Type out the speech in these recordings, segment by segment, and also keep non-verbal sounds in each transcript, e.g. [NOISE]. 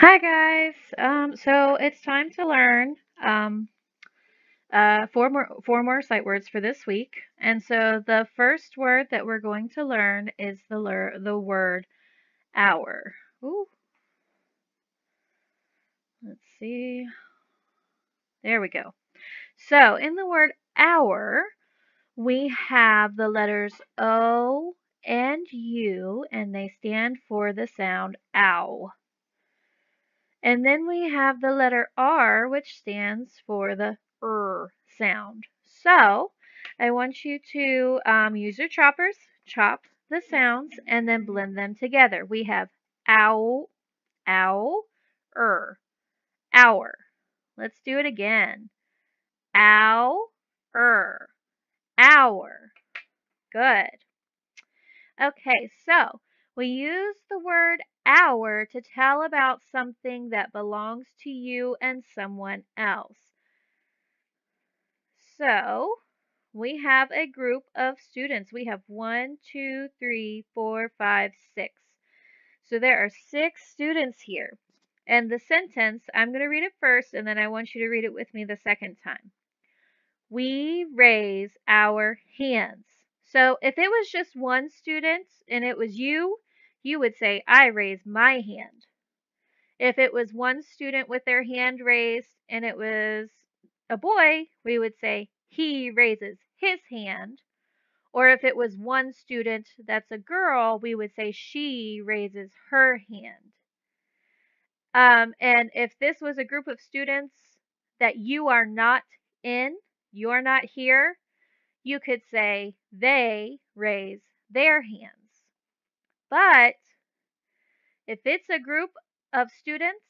Hi guys. Um, so it's time to learn um, uh, four more four more sight words for this week. And so the first word that we're going to learn is the the word our. Ooh. Let's see. There we go. So in the word our, we have the letters O and U, and they stand for the sound ow. And then we have the letter R, which stands for the R sound. So I want you to um, use your choppers, chop the sounds, and then blend them together. We have ow, ow, er, our. Let's do it again. Ow, er, our. Good. Okay, so we use the word our to tell about something that belongs to you and someone else. So, we have a group of students. We have one, two, three, four, five, six. So there are six students here. And the sentence, I'm going to read it first and then I want you to read it with me the second time. We raise our hands. So if it was just one student and it was you, you would say, I raise my hand. If it was one student with their hand raised and it was a boy, we would say, he raises his hand. Or if it was one student that's a girl, we would say she raises her hand. Um, and if this was a group of students that you are not in, you're not here, you could say they raise their hands. But if it's a group of students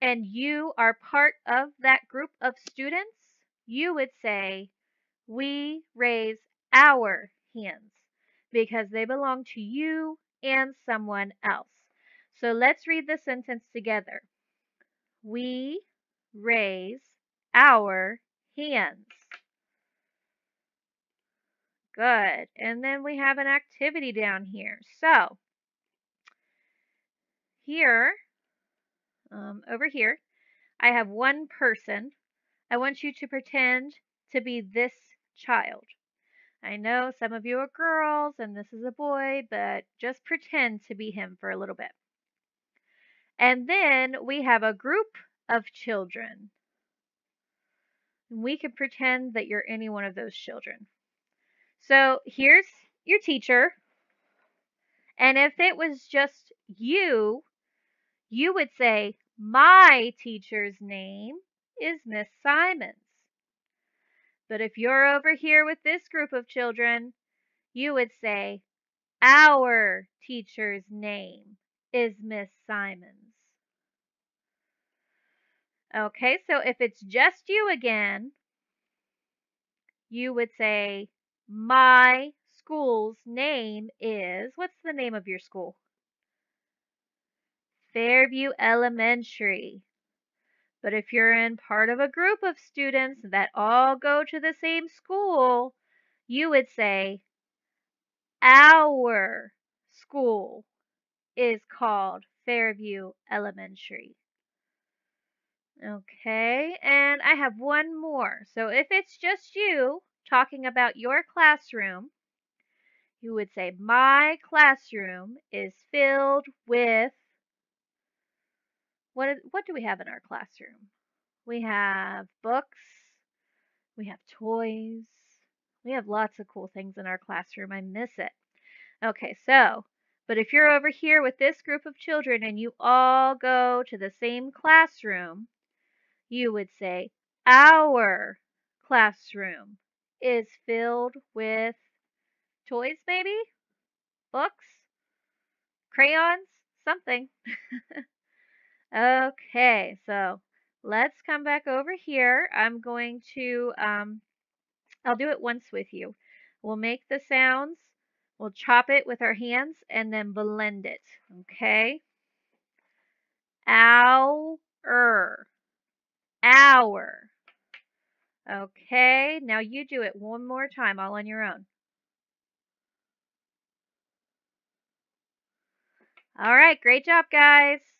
and you are part of that group of students, you would say, we raise our hands because they belong to you and someone else. So let's read the sentence together. We raise our hands. Good. And then we have an activity down here. So here, um, over here, I have one person. I want you to pretend to be this child. I know some of you are girls and this is a boy, but just pretend to be him for a little bit. And then we have a group of children. And we can pretend that you're any one of those children. So here's your teacher. And if it was just you, you would say, My teacher's name is Miss Simons. But if you're over here with this group of children, you would say, Our teacher's name is Miss Simons. Okay, so if it's just you again, you would say, my school's name is, what's the name of your school? Fairview Elementary. But if you're in part of a group of students that all go to the same school, you would say, our school is called Fairview Elementary. Okay, and I have one more. So if it's just you, talking about your classroom, you would say, My classroom is filled with. What, what do we have in our classroom? We have books, we have toys, we have lots of cool things in our classroom. I miss it. Okay, so, but if you're over here with this group of children and you all go to the same classroom, you would say, Our classroom is filled with toys, maybe? Books? Crayons? Something. [LAUGHS] okay, so let's come back over here. I'm going to, um, I'll do it once with you. We'll make the sounds, we'll chop it with our hands, and then blend it, okay? Our, our. Okay, now you do it one more time all on your own. All right, great job, guys.